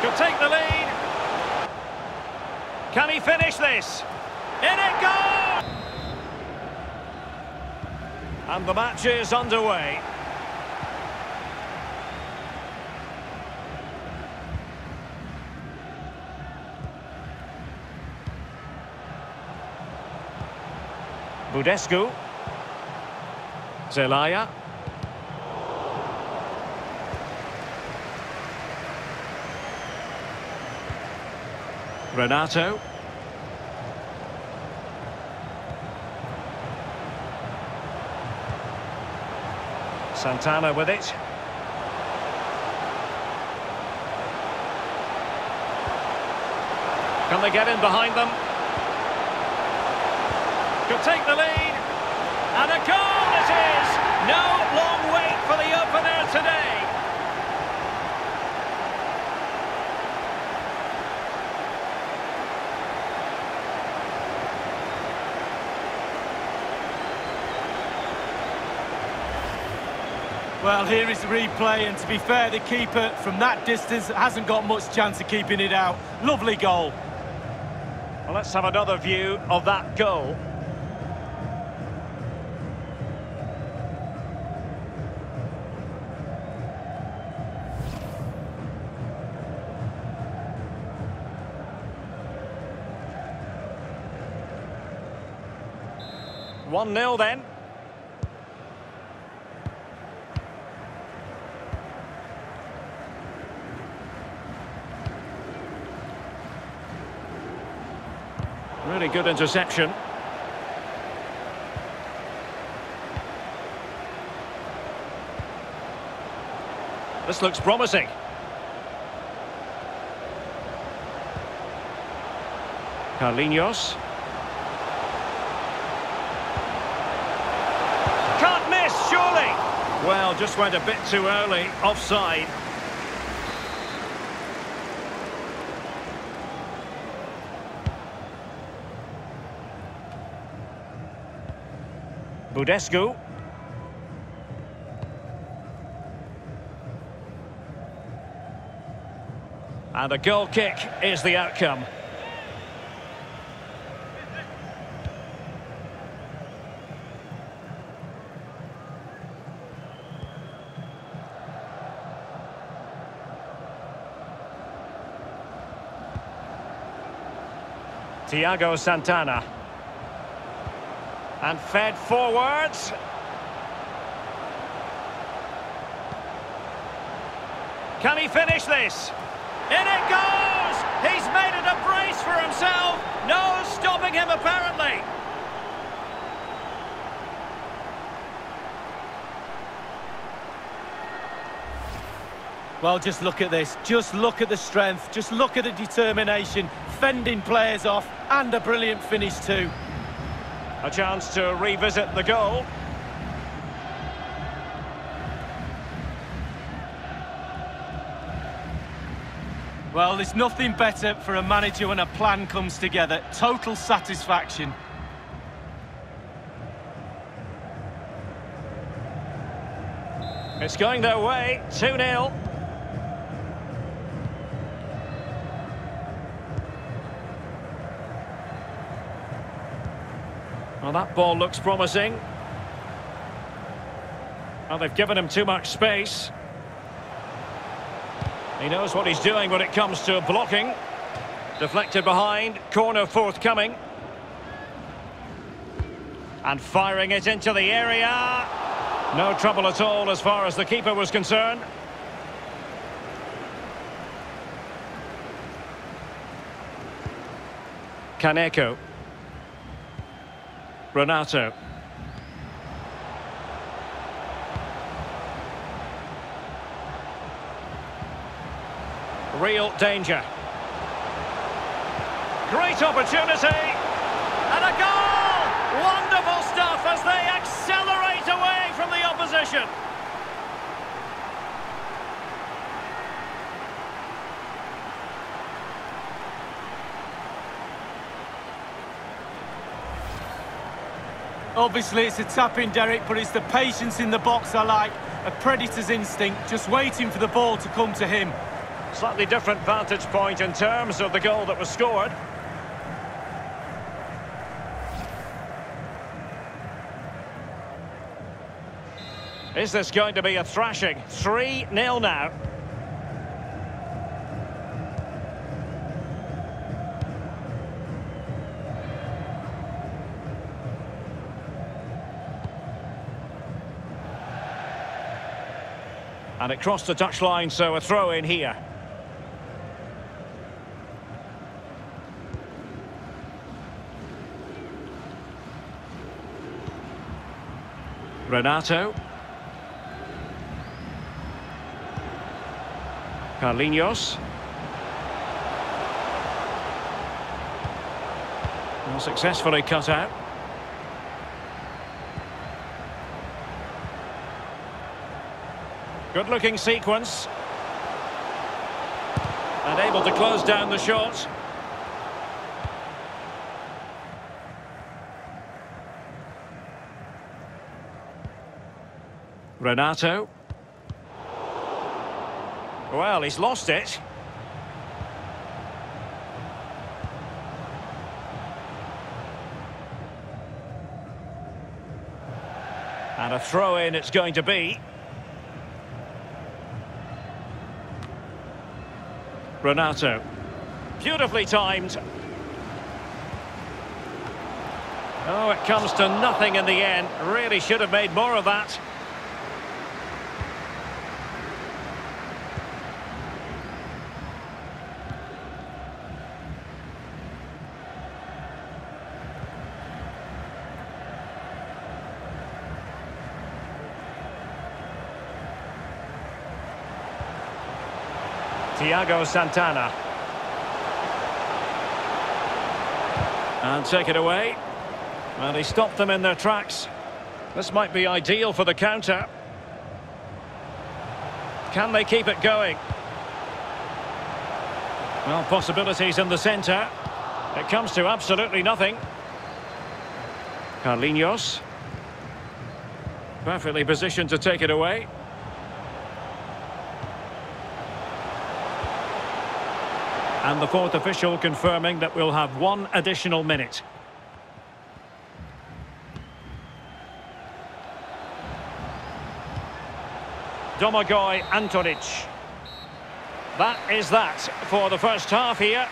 Could take the lead. Can he finish this? In it goes! And the match is underway. Budescu. Zelaya. Renato. Santana with it. Can they get in behind them? Could take the lead. And a goal it is! No long wait for the opener today. Well, here is the replay, and to be fair, the keeper from that distance hasn't got much chance of keeping it out. Lovely goal. Well, let's have another view of that goal. One 0 then. Really good interception. This looks promising. Carlinhos. Can't miss, surely! Well, just went a bit too early, offside. Budescu. And a goal kick is the outcome. Thiago Santana. And fed forwards. Can he finish this? In it goes! He's made it a brace for himself. No stopping him, apparently. Well, just look at this. Just look at the strength. Just look at the determination. Fending players off. And a brilliant finish too. A chance to revisit the goal. Well, there's nothing better for a manager when a plan comes together. Total satisfaction. It's going their way, 2-0. Well, that ball looks promising. Well, they've given him too much space. He knows what he's doing when it comes to blocking. Deflected behind, corner forthcoming. And firing it into the area. No trouble at all as far as the keeper was concerned. Kaneko. Renato. Real danger. Great opportunity. And a goal! Wonderful stuff as they accelerate away from the opposition. Obviously, it's a tap-in, Derek, but it's the patience in the box I like. A predator's instinct, just waiting for the ball to come to him. Slightly different vantage point in terms of the goal that was scored. Is this going to be a thrashing? 3-0 now. And it crossed the touchline, so a throw in here. Renato. Carlinhos. Well, successfully cut out. Good looking sequence. And able to close down the shot. Renato. Well, he's lost it. And a throw-in it's going to be. Renato. Beautifully timed. Oh, it comes to nothing in the end. Really should have made more of that. Thiago Santana. And take it away. And he stopped them in their tracks. This might be ideal for the counter. Can they keep it going? Well, possibilities in the centre. It comes to absolutely nothing. Carlinhos. Perfectly positioned to take it away. And the fourth official confirming that we'll have one additional minute. Domagoj Antonic. That is that for the first half here.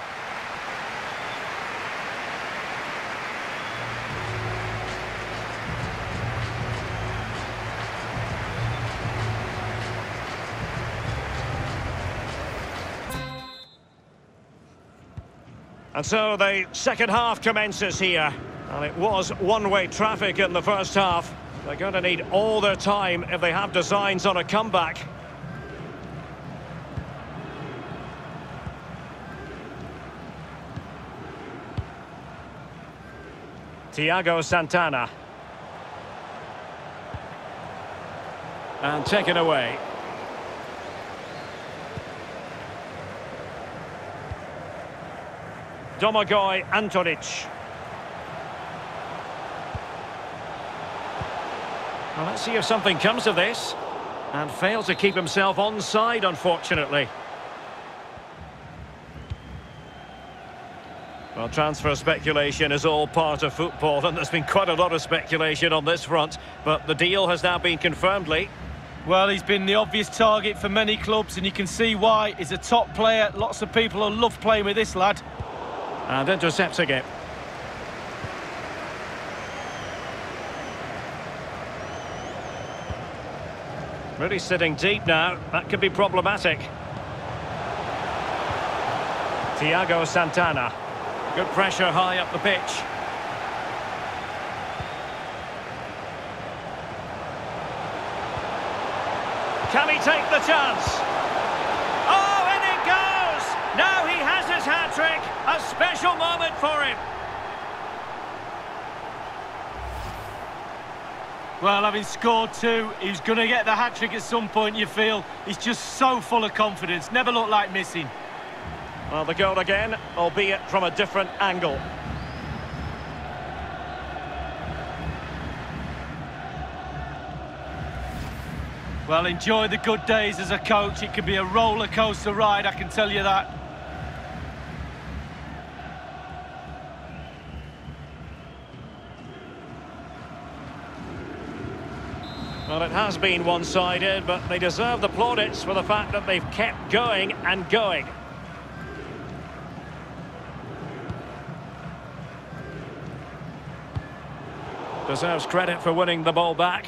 And so the second half commences here. And it was one-way traffic in the first half. They're going to need all their time if they have designs on a comeback. Thiago Santana. And taken away. Domagoj Antonic. Well, let's see if something comes of this. And fails to keep himself onside, unfortunately. Well, transfer speculation is all part of football, and there's been quite a lot of speculation on this front. But the deal has now been confirmed, Lee. Well, he's been the obvious target for many clubs, and you can see why. He's a top player. Lots of people will love playing with this lad. And intercepting it. Really sitting deep now. That could be problematic. Thiago Santana. Good pressure high up the pitch. Can he take the chance? Oh, and it goes! Now he has his hat-trick. A special moment for him. Well, having scored two, he's going to get the hat-trick at some point, you feel. He's just so full of confidence, never looked like missing. Well, the goal again, albeit from a different angle. Well, enjoy the good days as a coach. It can be a roller coaster ride, I can tell you that. Well, it has been one-sided, but they deserve the plaudits for the fact that they've kept going and going. Deserves credit for winning the ball back.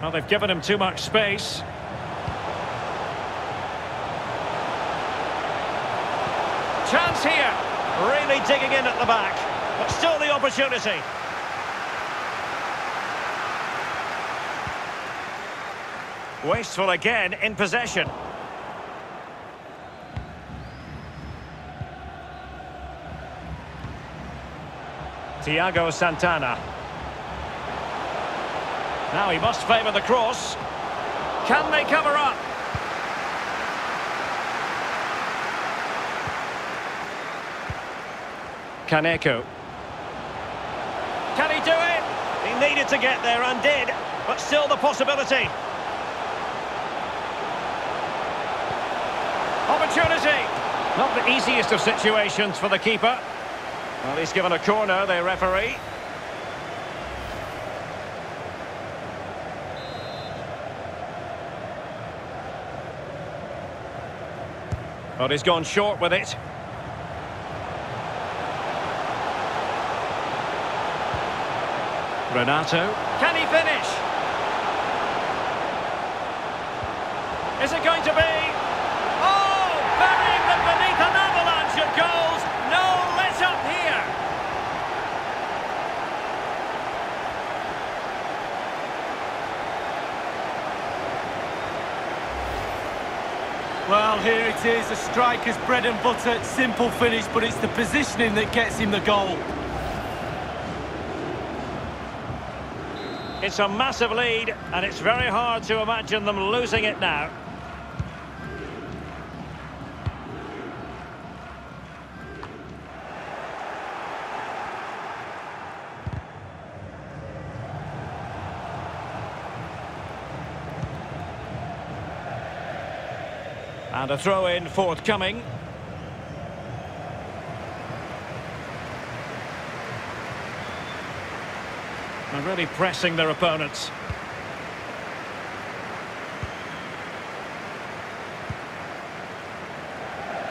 Well, they've given him too much space. Chance here. Really digging in at the back. But still the opportunity. Wasteful again in possession. Thiago Santana. Now he must favour the cross. Can they cover up? Kaneko. Can he do it? He needed to get there and did, but still the possibility. Opportunity. Not the easiest of situations for the keeper. Well, he's given a corner, the referee. But he's gone short with it. Renato. Can he finish? Is it going to be? Oh! Burying them beneath an avalanche of goals. No let up here. Well, here it is, a striker's bread and butter, simple finish, but it's the positioning that gets him the goal. It's a massive lead, and it's very hard to imagine them losing it now. And a throw-in forthcoming. And really pressing their opponents.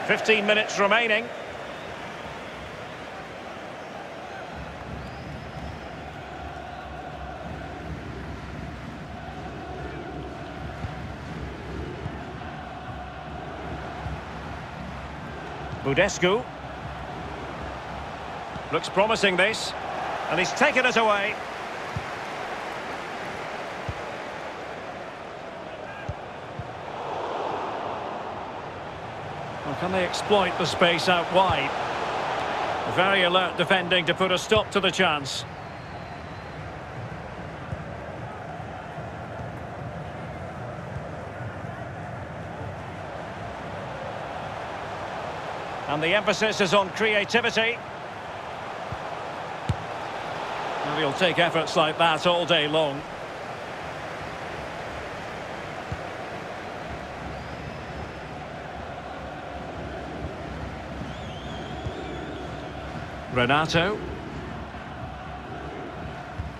Fifteen minutes remaining. Budescu. Looks promising this. And he's taken it away. Can they exploit the space out wide? Very alert defending to put a stop to the chance. And the emphasis is on creativity. And he'll take efforts like that all day long. Renato.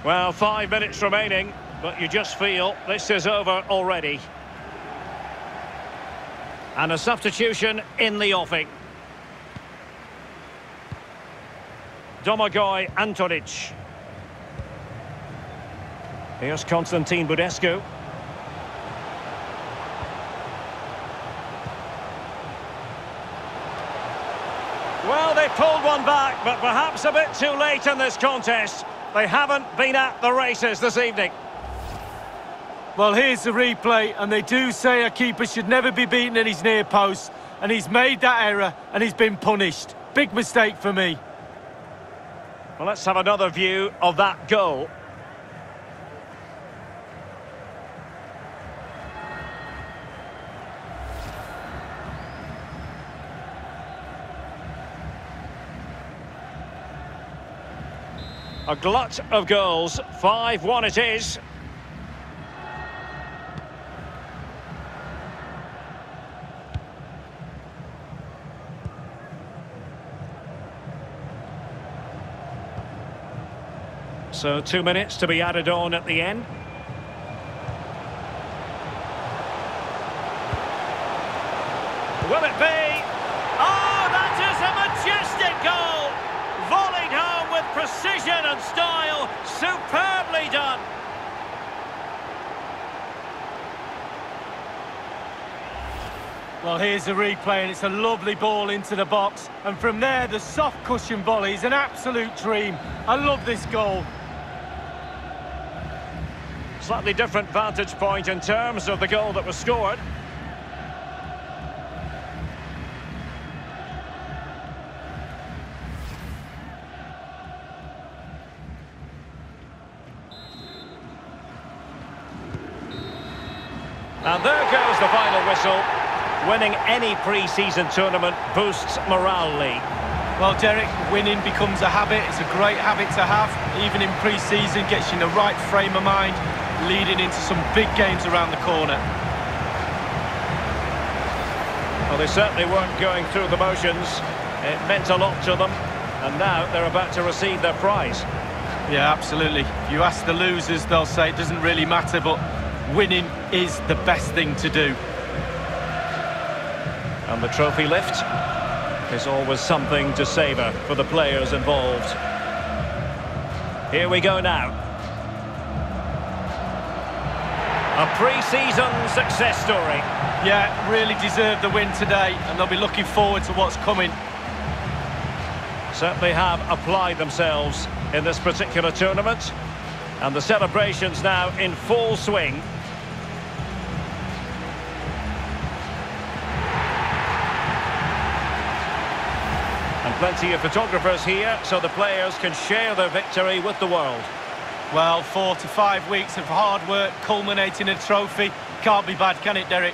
Well, five minutes remaining, but you just feel this is over already. And a substitution in the offing. Domagoj Antonic. Here's Constantin Budescu. Well, they pulled one back, but perhaps a bit too late in this contest. They haven't been at the races this evening. Well, here's the replay, and they do say a keeper should never be beaten in his near post, and he's made that error, and he's been punished. Big mistake for me. Well, let's have another view of that goal. A glut of goals. 5-1 it is. So two minutes to be added on at the end. Will it be? Precision and style. Superbly done. Well, here's a replay, and it's a lovely ball into the box. And from there, the soft cushion volley is an absolute dream. I love this goal. Slightly different vantage point in terms of the goal that was scored. Whistle. Winning any pre-season tournament boosts morale, Lee. Well, Derek, winning becomes a habit. It's a great habit to have. Even in pre-season, gets you in the right frame of mind, leading into some big games around the corner. Well, they certainly weren't going through the motions. It meant a lot to them. And now they're about to receive their prize. Yeah, absolutely. If you ask the losers, they'll say it doesn't really matter, but winning is the best thing to do. And the trophy lift is always something to savour for the players involved. Here we go now. A pre-season success story. Yeah, really deserved the win today, and they'll be looking forward to what's coming. Certainly have applied themselves in this particular tournament. And the celebrations now in full swing. Plenty of photographers here so the players can share their victory with the world. Well, four to five weeks of hard work culminating in a trophy. Can't be bad, can it, Derek?